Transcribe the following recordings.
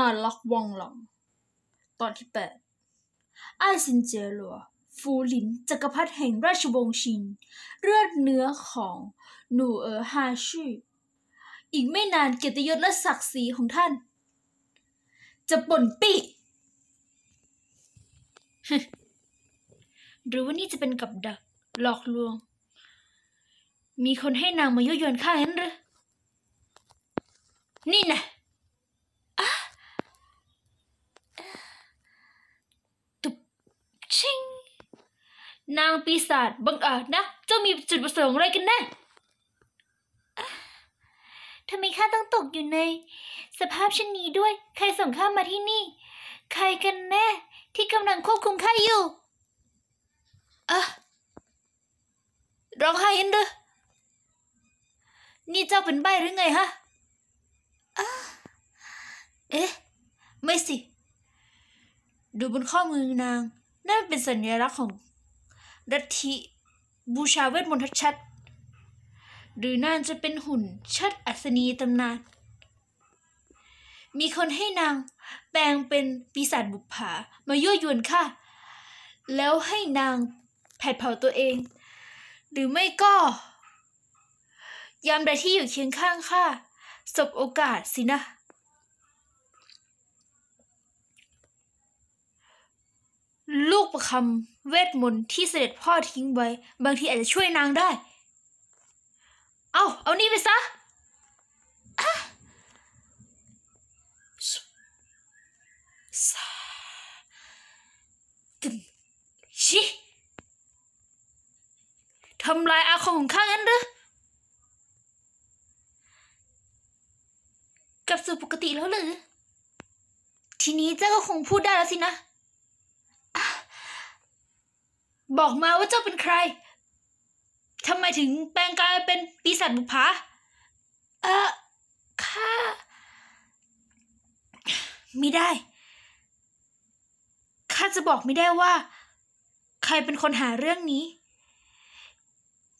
นาล็อกวองหลังตอนที่แปดไอซินเจหลัว ฟูหลินจักรพรรดิแห่งราชวงศ์ชิน เลือดเนื้อของหนูเอ๋อฮาชื่อ อีกไม่นานเกียรติยศและศักดิ์ศรีของท่าน จะป่นปีหรือว่านี่จะเป็นกับดัก หลอกลวง มีคนให้นางมายุยวนข้าเห็นหรือนี่นะ่ะตุบชิง นางปีศาจบังอาจนะ เจ้ามีจุดประสงค์อะไรกันแน่อะทำไมข้าต้องตกอยู่ใน สภาพเช่นนี้ด้วย ใครส่งข้ามาที่นี่ ใครกันแน่ ที่กำลังควบคุมข้าอยู่อะร้องไห้ยันเด้อนี่เจ้าเป็นใบหรือไงฮะอะเอ๊ะ ไม่สิ ดูบนข้อมือนาง นั่นเป็นสัญลักษณ์ของ ลัทธิบูชาเวทมนต์ชัดๆหรือน่าจะเป็นหุ่นชัดอัศนีตำนาน มีคนให้นางแปลงเป็นปีศาจบุปผามายั่วยวนข้าแล้วให้นางแผดเผาตัวเอง หรือไม่ก็ ยามใดที่อยู่เคียงข้างข้าสบโอกาสสินะ ลูก ประคำเวทมนต์ที่เสด็จพ่อทิ้งไว้ บางทีอาจจะช่วยนางได้ เอาเอานี่ไปซะตึมชิทำลายอาคมของข้างั้นหรือกลับสู่ปกติแล้วหรือ ทีนี้เจ้าก็คงพูดได้แล้วสินะ บอกมาว่าเจ้าเป็นใครทำไมถึงแปลงกายเป็นปีศาจบุปผาเออข้าไม่ได้ ข้าจะบอกไม่ได้ว่า ใครเป็นคนหาเรื่องนี้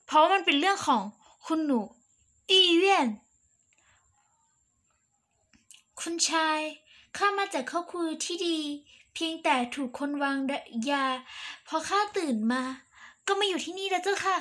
เพราะมันเป็นเรื่องของคุณหนูอีเวียน คุณชาย ข้ามาจากครอบครัวที่ดี เพียงแต่ถูกคนวางยาพอข้าตื่นมา ก็มาอยู่ที่นี่แล้วเจ้าค่ะ